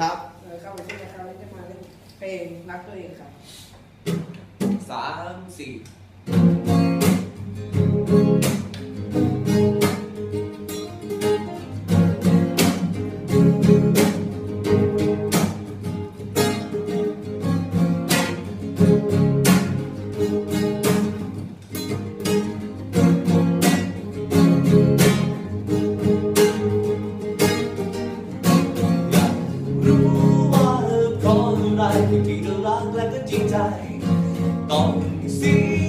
ครับเข้าไปช่วยนะครับจะมาเล่นเพลงรักตัวเองครับสามสี่ รู้ว่าเธอพร้อมอะไรที่เธอรักและก็จริงใจ ต้องสิ้น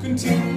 continue.